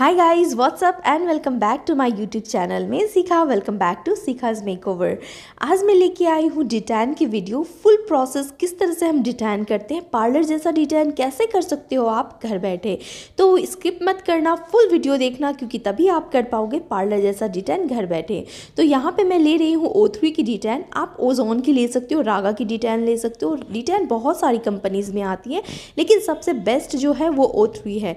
Hi guys what's up and welcome back to my YouTube channel में Sikha welcome back to सीखाज makeover आज मैं लेके आई हूँ डिटैन की वीडियो फुल प्रोसेस किस तरह से हम डिटैन करते हैं? पार्लर जैसा डिटैन कैसे कर सकते हो आप घर बैठे? तो स्किप मत करना फुल वीडियो देखना क्योंकि तभी आप कर पाओगे पार्लर जैसा डिटैन घर बैठे. तो यहाँ पर मैं ले रही हूँ ओ थ्री की डिटैन. आप ओजोन की ले सकते हो, रागा की डिटैन ले सकते हो. डिटैन बहुत सारी कंपनीज़ में आती है, लेकिन सबसे बेस्ट जो है वो ओ थ्री है.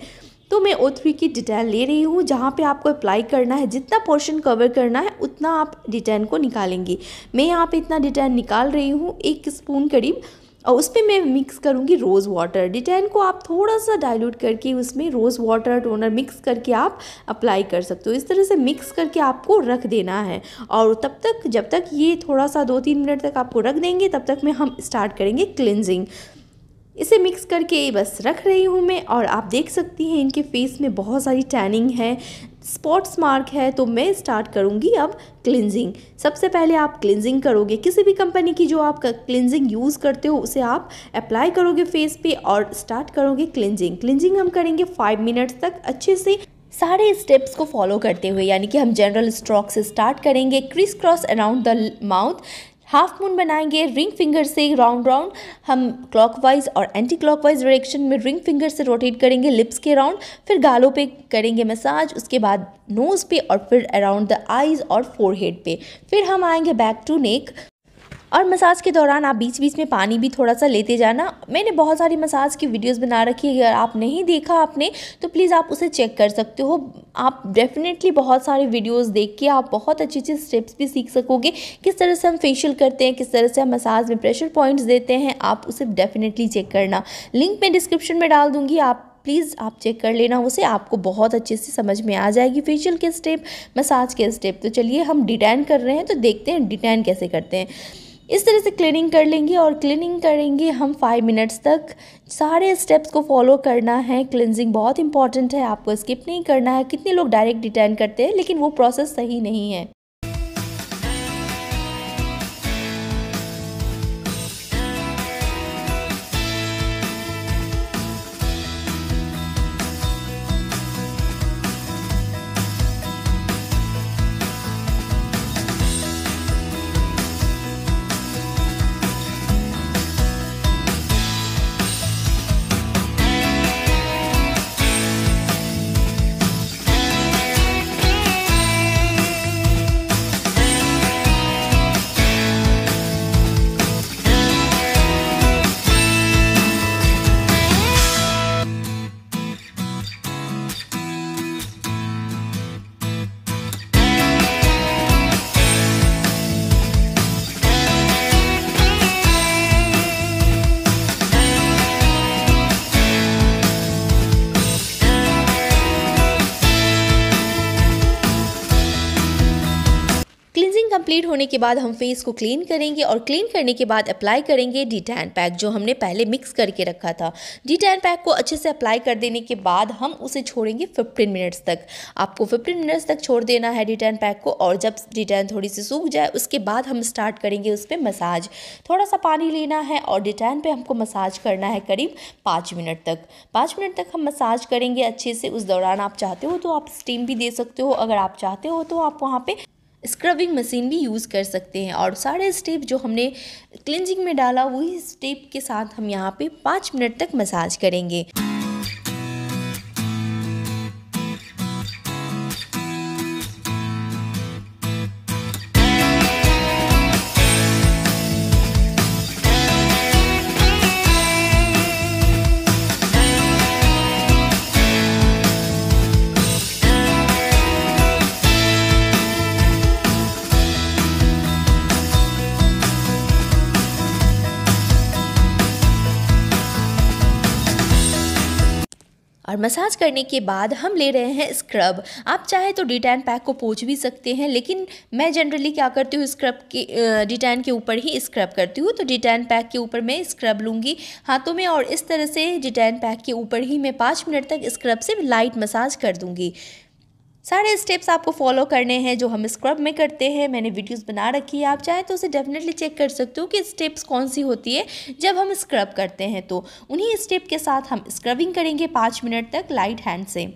तो मैं ओ थ्री की डिटेल ले रही हूँ, जहाँ पे आपको अप्लाई करना है, जितना पोर्शन कवर करना है, उतना आप डिटेन को निकालेंगी। मैं यहाँ पे इतना डिटेन निकाल रही हूँ, एक स्पून करीब, और उस पर मैं मिक्स करूँगी रोज़ वाटर डिटेन को आप थोड़ा सा डाइल्यूट करके उसमें रोज़ वाटर टोनर मिक्स करके आप अप्लाई कर सकते हो। इस तरह से मिक्स करके आपको रख देना है। और तब तक, जब तक ये थोड़ा सा दो तीन मिनट तक आपको रख देंगे, तब तक में हम स्टार्ट करेंगे क्लिनजिंग इसे मिक्स करके बस रख रही हूँ मैं और आप देख सकती हैं इनके फेस में बहुत सारी टैनिंग है स्पॉट्स मार्क है तो मैं स्टार्ट करूँगी अब क्लिनजिंग सबसे पहले आप क्लिनजिंग करोगे, किसी भी कंपनी की जो आप क्लिनजिंग यूज़ करते हो, उसे आप अप्लाई करोगे फेस पे और स्टार्ट करोगे क्लिनजिंग क्लिनजिंग हम करेंगे फाइव मिनट्स तक अच्छे से। सारे स्टेप्स को फॉलो करते हुए, यानी कि हम जनरल स्ट्रोक से स्टार्ट करेंगे criss cross around the mouth half moon बनाएँगे रिंग फिंगर से राउंड राउंड हम क्लॉकवाइज और एंटी क्लॉकवाइज डायरेक्शन में रिंग फिंगर से रोटेट करेंगे लिप्स के राउंड फिर गालों पे करेंगे मसाज उसके बाद नोज़ पे और फिर अराउंड द आईज और फोरहेड पे। फिर हम आएँगे बैक टू नेक और मसाज के दौरान आप बीच बीच में पानी भी थोड़ा सा लेते जाना। मैंने बहुत सारी मसाज की वीडियोस बना रखी है, अगर आप नहीं देखा आपने तो प्लीज़ आप उसे चेक कर सकते हो। आप डेफिनेटली बहुत सारे वीडियोस देख के आप बहुत अच्छी अच्छी स्टेप्स भी सीख सकोगे। किस तरह से हम फेशियल करते हैं, किस तरह से हम मसाज में प्रेशर पॉइंट्स देते हैं, आप उसे डेफिनेटली चेक करना। लिंक मैं डिस्क्रिप्शन में डाल दूँगी, आप प्लीज़ आप चेक कर लेना, उसे आपको बहुत अच्छे से समझ में आ जाएगी फेशियल के स्टेप, मसाज के स्टेप। तो चलिए हम डिटैन कर रहे हैं तो देखते हैं डिटैन कैसे करते हैं। इस तरह से क्लीनिंग कर लेंगे और क्लीनिंग करेंगे हम फाइव मिनट्स तक। सारे स्टेप्स को फॉलो करना है। क्लिनजिंग बहुत इंपॉर्टेंट है। आपको स्किप नहीं करना है। कितने लोग डायरेक्ट डिटेन करते हैं, लेकिन वो प्रोसेस सही नहीं है। कंप्लीट होने के बाद हम फेस को क्लीन करेंगे और क्लीन करने के बाद अप्लाई करेंगे डी टैन पैक जो हमने पहले मिक्स करके रखा था। डी टैन पैक को अच्छे से अप्लाई कर देने के बाद हम उसे छोड़ेंगे 15 मिनट्स तक। आपको 15 मिनट्स तक छोड़ देना है डी टैन पैक को और जब डी टैन थोड़ी सी सूख जाए, उसके बाद हम स्टार्ट करेंगे उस पर मसाज थोड़ा सा पानी लेना है और डी टैन पर हमको मसाज करना है करीब पाँच मिनट तक। पाँच मिनट तक हम मसाज करेंगे अच्छे से। उस दौरान आप चाहते हो तो आप स्टीम भी दे सकते हो। अगर आप चाहते हो तो आप वहाँ पे स्क्रबिंग मशीन भी यूज़ कर सकते हैं। और सारे स्टेप जो हमने क्लिनजिंग में डाला, वही स्टेप के साथ हम यहाँ पे पाँच मिनट तक मसाज करेंगे। और मसाज करने के बाद हम ले रहे हैं स्क्रब। आप चाहे तो डिटैन पैक को पोछ भी सकते हैं, लेकिन मैं जनरली क्या करती हूँ, स्क्रब के डिटैन के ऊपर ही स्क्रब करती हूँ। तो डिटैन पैक के ऊपर मैं स्क्रब लूँगी। हाथों में और इस तरह से डिटैन पैक के ऊपर ही मैं पाँच मिनट तक स्क्रब से लाइट मसाज कर दूँगी। सारे स्टेप्स आपको फॉलो करने हैं जो हम स्क्रब में करते हैं। मैंने वीडियोस बना रखी है, आप चाहें तो उसे डेफिनेटली चेक कर सकते हो कि स्टेप्स कौन सी होती है जब हम स्क्रब करते हैं। तो उन्हीं स्टेप के साथ हम स्क्रबिंग करेंगे पाँच मिनट तक लाइट हैंड से।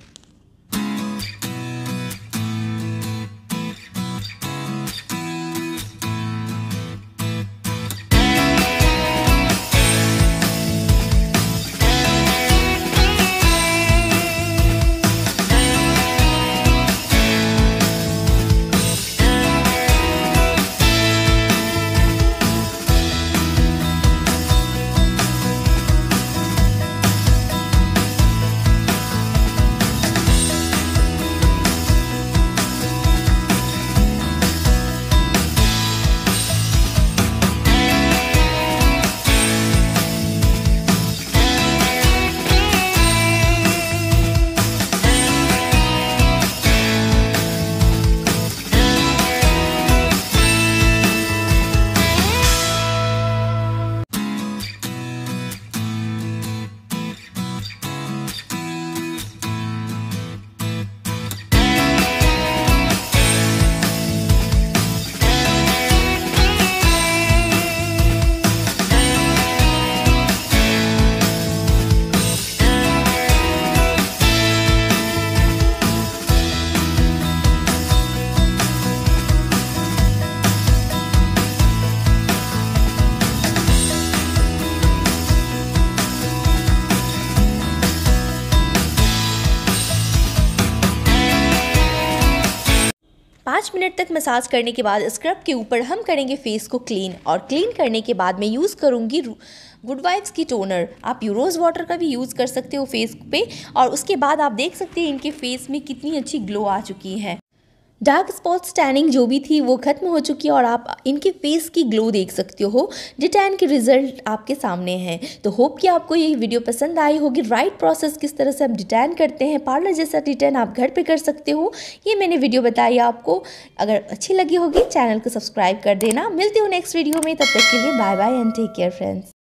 पाँच मिनट तक मसाज करने के बाद स्क्रब के ऊपर हम करेंगे फेस को क्लीन और क्लीन करने के बाद मैं यूज़ करूँगी गुड वाइब्स की टोनर। आप यूरोज़ वाटर का भी यूज़ कर सकते हो फेस पे और उसके बाद आप देख सकते हैं इनके फेस में कितनी अच्छी ग्लो आ चुकी है। डार्क स्पॉट्स टैनिंग जो भी थी, वो ख़त्म हो चुकी है और आप इनके फेस की ग्लो देख सकते हो। डिटैन के रिज़ल्ट आपके सामने हैं। तो होप कि आपको ये वीडियो पसंद आई होगी। राइट प्रोसेस किस तरह से आप डिटैन करते हैं पार्लर जैसा डिटैन आप घर पे कर सकते हो, ये मैंने वीडियो बताई आपको। अगर अच्छी लगी होगी चैनल को सब्सक्राइब कर देना। मिलती हूँ नेक्स्ट वीडियो में, तब तक के लिए bye bye and take care friends